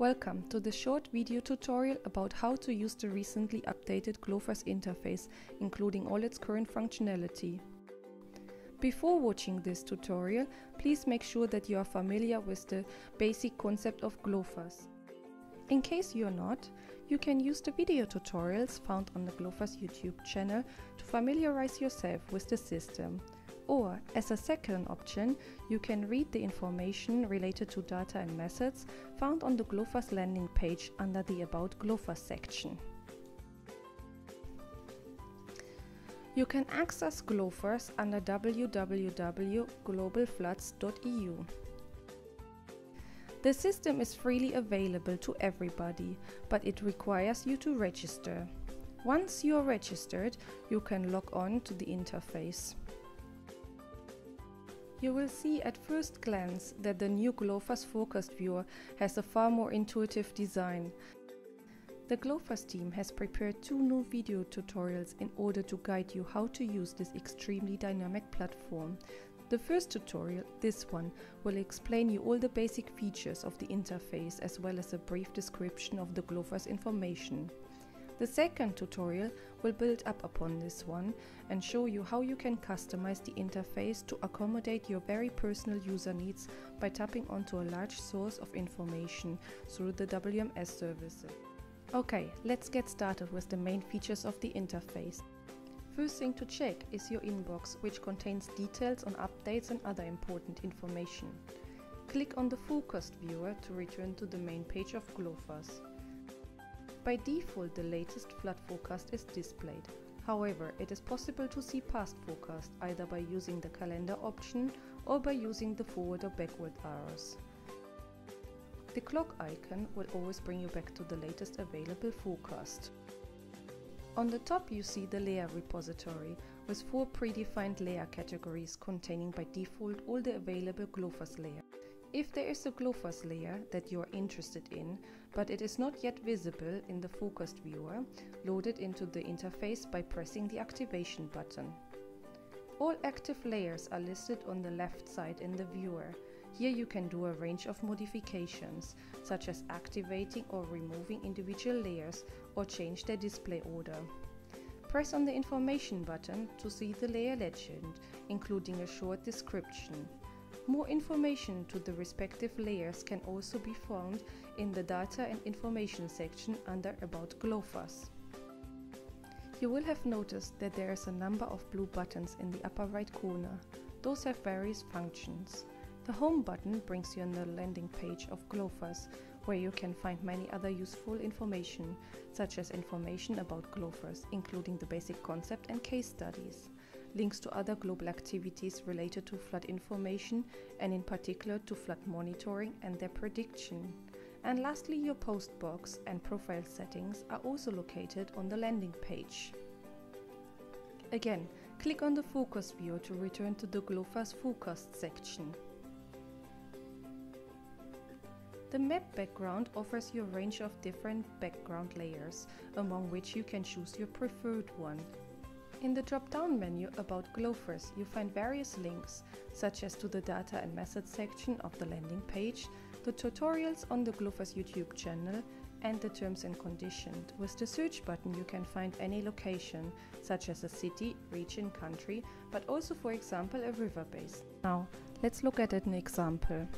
Welcome to the short video tutorial about how to use the recently updated GloFAS interface, including all its current functionality. Before watching this tutorial, please make sure that you are familiar with the basic concept of GloFAS. In case you're not, you can use the video tutorials found on the GloFAS YouTube channel to familiarize yourself with the system. Or, as a second option, you can read the information related to data and methods found on the GloFAS landing page under the About GloFAS section. You can access GloFAS under www.globalfloods.eu. The system is freely available to everybody, but it requires you to register. Once you are registered, you can log on to the interface. You will see at first glance that the new GloFAS Forecast Viewer has a far more intuitive design. The GloFAS team has prepared two new video tutorials in order to guide you how to use this extremely dynamic platform. The first tutorial, this one, will explain you all the basic features of the interface as well as a brief description of the GloFAS information. The second tutorial will build up upon this one and show you how you can customize the interface to accommodate your very personal user needs by tapping onto a large source of information through the WMS services. Okay, let's get started with the main features of the interface. First thing to check is your inbox, which contains details on updates and other important information. Click on the Forecast viewer to return to the main page of GloFAS. By default, the latest flood forecast is displayed. However, it is possible to see past forecast either by using the calendar option or by using the forward or backward arrows. The clock icon will always bring you back to the latest available forecast. On the top you see the layer repository with four predefined layer categories containing by default all the available GloFAS layers. If there is a GloFAS layer that you are interested in, but it is not yet visible in the forecast viewer, load it into the interface by pressing the activation button. All active layers are listed on the left side in the viewer. Here you can do a range of modifications, such as activating or removing individual layers or change their display order. Press on the information button to see the layer legend, including a short description. More information to the respective layers can also be found in the Data and Information section under About GLOFAS. You will have noticed that there is a number of blue buttons in the upper right corner. Those have various functions. The Home button brings you on the landing page of GLOFAS, where you can find many other useful information, such as information about GLOFAS, including the basic concept and case studies links to other global activities related to flood information and in particular to flood monitoring and their prediction. And lastly, your post box and profile settings are also located on the landing page. Again, click on the focus view to return to the Glofas Forecast section. The map background offers you a range of different background layers, among which you can choose your preferred one. In the drop-down menu about GloFAS, you find various links, such as to the data and methods section of the landing page, the tutorials on the GloFAS YouTube channel, and the terms and conditions. With the search button you can find any location, such as a city, region, country, but also for example a river base. Now, let's look at an example.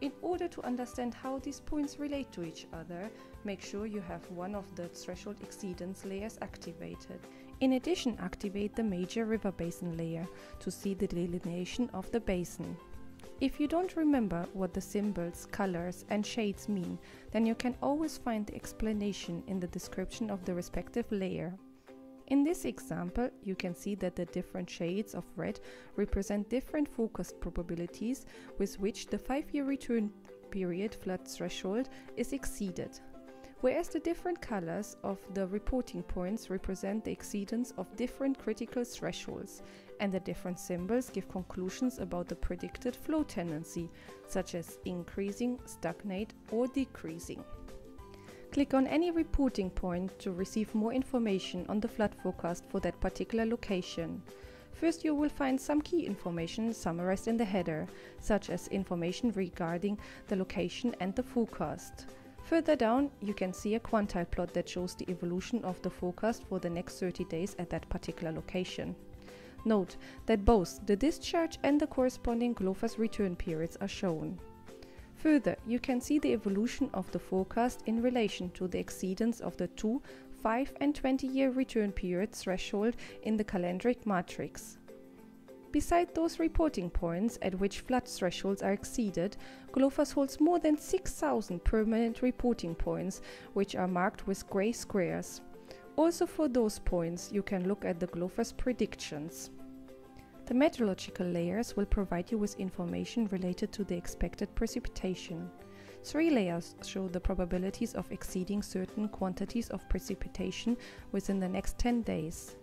In order to understand how these points relate to each other, make sure you have one of the threshold exceedance layers activated. In addition, activate the major river basin layer to see the delineation of the basin. If you don't remember what the symbols, colors and shades mean, then you can always find the explanation in the description of the respective layer. In this example, you can see that the different shades of red represent different forecast probabilities with which the 5-year return period flood threshold is exceeded whereas the different colors of the reporting points represent the exceedance of different critical thresholds, and the different symbols give conclusions about the predicted flow tendency, such as increasing, stagnate, or decreasing. Click on any reporting point to receive more information on the flood forecast for that particular location. First, you will find some key information summarized in the header, such as information regarding the location and the forecast. Further down, you can see a quantile plot that shows the evolution of the forecast for the next 30 days at that particular location. Note that both the discharge and the corresponding GloFAS return periods are shown. Further, you can see the evolution of the forecast in relation to the exceedance of the 2, 5 and 20 year return period threshold in the calendric matrix. Beside those reporting points at which flood thresholds are exceeded, GloFAS holds more than 6,000 permanent reporting points, which are marked with grey squares. Also for those points, you can look at the GloFAS predictions. The meteorological layers will provide you with information related to the expected precipitation. Three layers show the probabilities of exceeding certain quantities of precipitation within the next 10 days.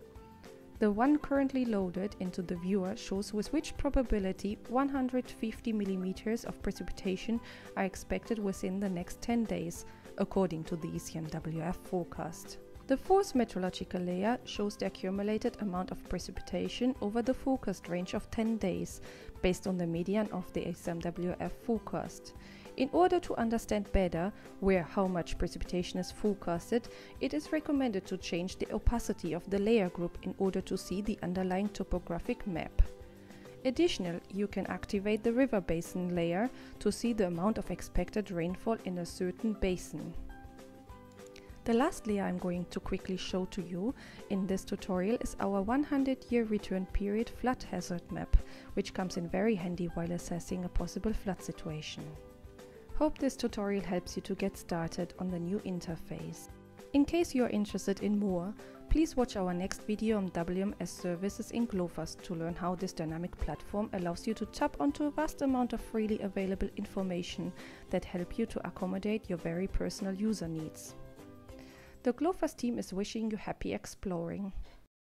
The one currently loaded into the viewer shows with which probability 150 millimeters of precipitation are expected within the next 10 days, according to the ECMWF forecast. The fourth meteorological layer shows the accumulated amount of precipitation over the forecast range of 10 days, based on the median of the ECMWF forecast. In order to understand better where how much precipitation is forecasted, it is recommended to change the opacity of the layer group in order to see the underlying topographic map. Additionally, you can activate the river basin layer to see the amount of expected rainfall in a certain basin. The last layer I'm going to quickly show to you in this tutorial is our 100 year return period flood hazard map, which comes in very handy while assessing a possible flood situation. Hope this tutorial helps you to get started on the new interface. In case you are interested in more, please watch our next video on WMS services in GloFAS to learn how this dynamic platform allows you to tap onto a vast amount of freely available information that help you to accommodate your very personal user needs. The GloFAS team is wishing you happy exploring.